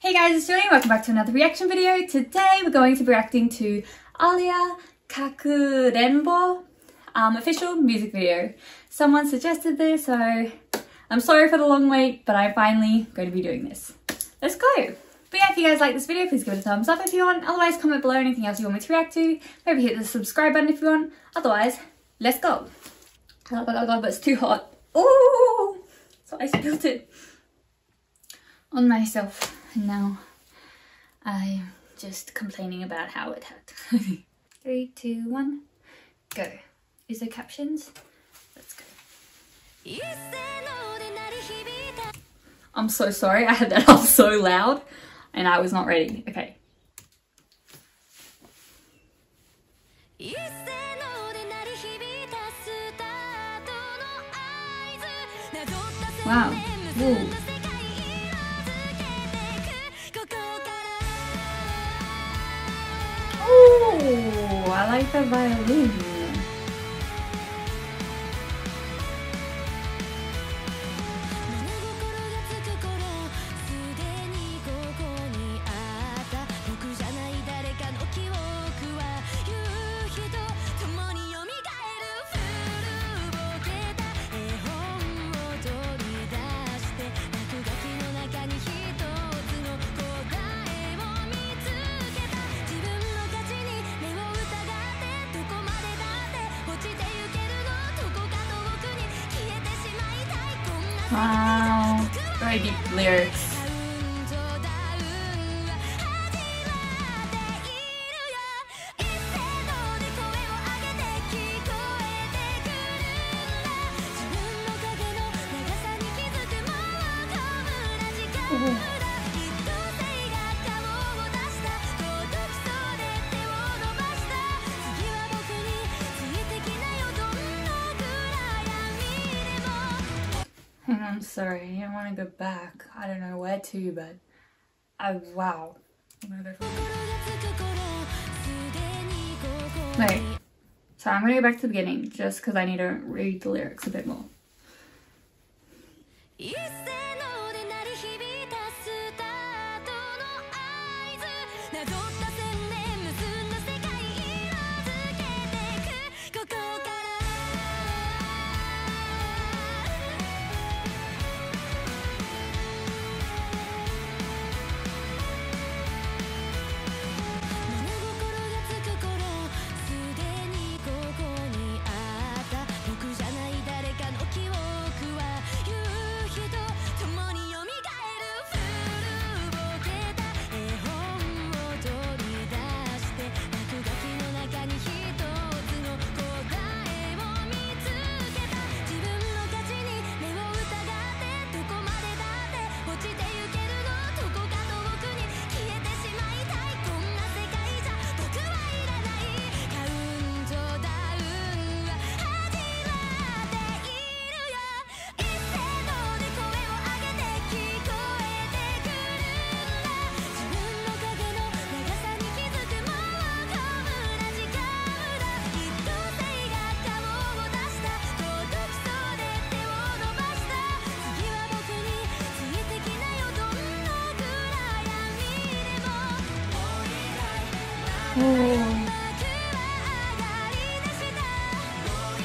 Hey guys, it's Julie. Welcome back to another reaction video. Today we're going to be reacting to Alia Kakurenbo um, official music video. Someone suggested this, so I'm sorry for the long wait, but I'm finally going to be doing this. Let's go! But yeah, if you guys like this video, please give it a thumbs up if you want. Otherwise, comment below anything else you want me to react to. Maybe hit the subscribe button if you want. Otherwise, let's go! Oh my god, but it's too hot. Oh! So I spilled it on myself and now I'm just complaining about how it hurt. Three, two, one, go. Is there captions? Let's go. I'm so sorry, I had that off so loud and I was not ready. Okay. Wow. Oh, I Wow, very deep lyrics. I'm sorry, I didn't want to go back. I don't know where to, but I, wow. Wait, so I'm gonna go back to the beginning just because I need to read the lyrics a bit more.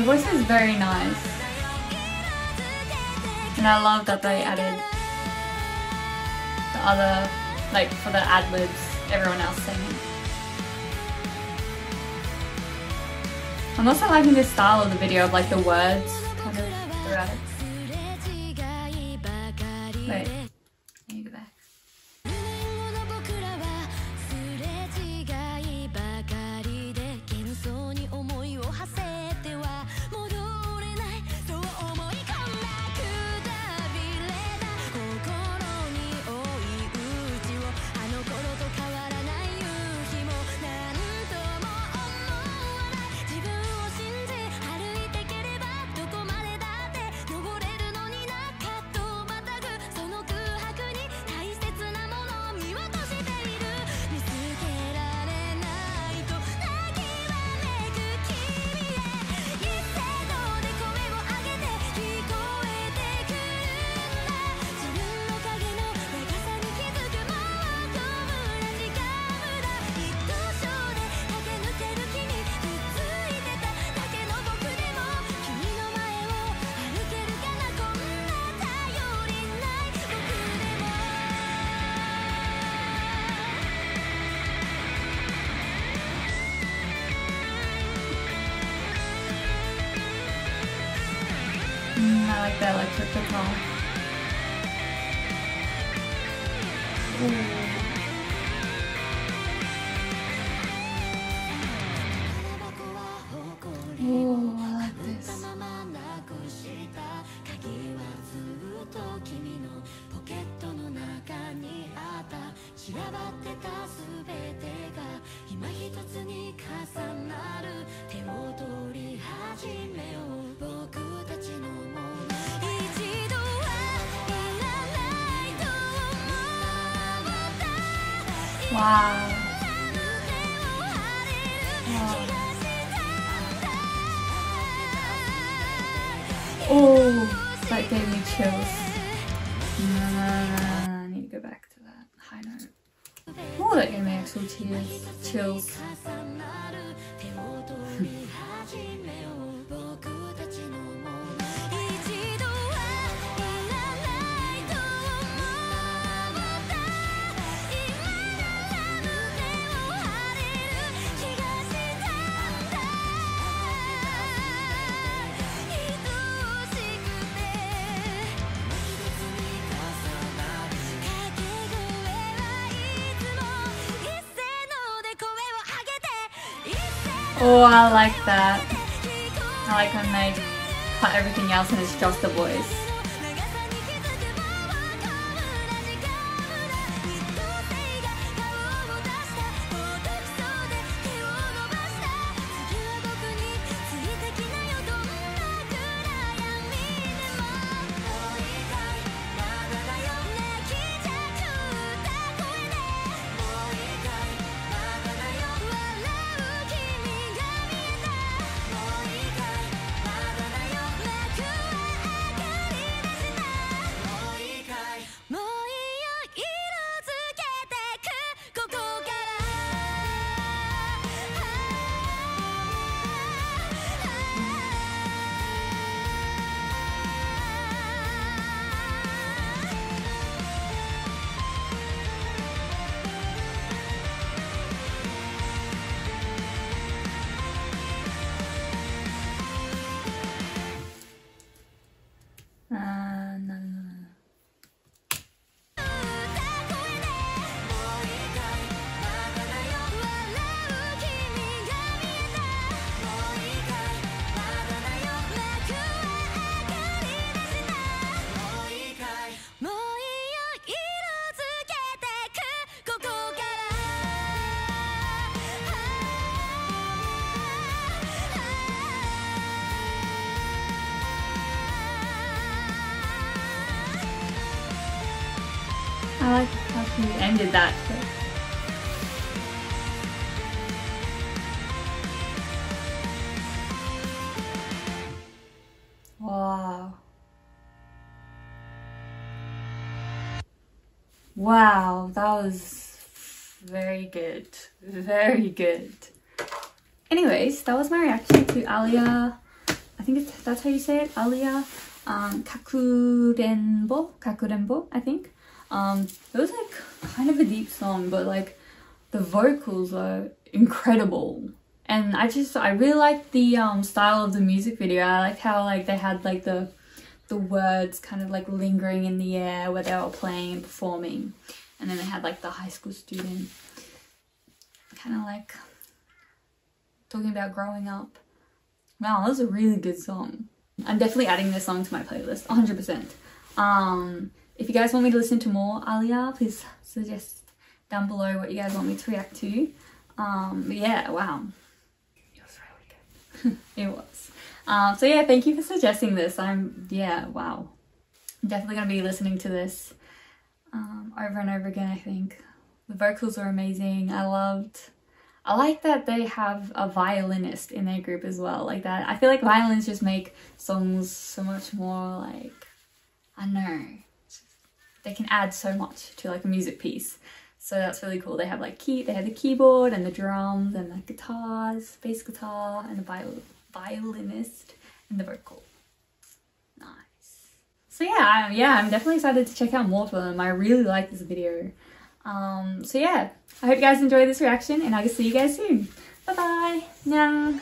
The voice is very nice. And I love that they added the other, like for the ad-libs, everyone else singing. I'm also liking this style of the video of like the words kind of throughout it. Wait. The electric guitar. Ooh. Wow. Wow. Oh, that gave me chills. I need to go back to that high note. Oh, that gave me actual tears, chills. Oh, I like that. I like when they cut everything else and it's just the voice. She ended that. Wow. Wow, that was very good. Very good. Anyways, that was my reaction to Alia. I think that's how you say it. Alia um, Kakurenbo. Kakurenbo, I think. Um, it was like kind of a deep song, but like the vocals are incredible. And I just, I really liked the um, style of the music video. I liked how like they had like the the words kind of like lingering in the air where they were playing and performing. And then they had like the high school student kind of like talking about growing up. Wow, that was a really good song. I'm definitely adding this song to my playlist, 100%. Um, if you guys want me to listen to more Alia, please suggest down below what you guys want me to react to. Um, yeah, wow. It was really good. it was. Um, so yeah, thank you for suggesting this. I'm, yeah, wow. I'm definitely going to be listening to this um, over and over again, I think. The vocals are amazing. I loved, I like that they have a violinist in their group as well. Like that, I feel like violins just make songs so much more like, I know, they can add so much to like a music piece. So that's really cool. They have like key, they have the keyboard and the drums and the guitars, bass guitar and the viol violinist and the vocal. Nice. So yeah, I, yeah, I'm definitely excited to check out more for them. I really like this video. Um, so yeah, I hope you guys enjoyed this reaction and I will see you guys soon. Bye bye. Nyang.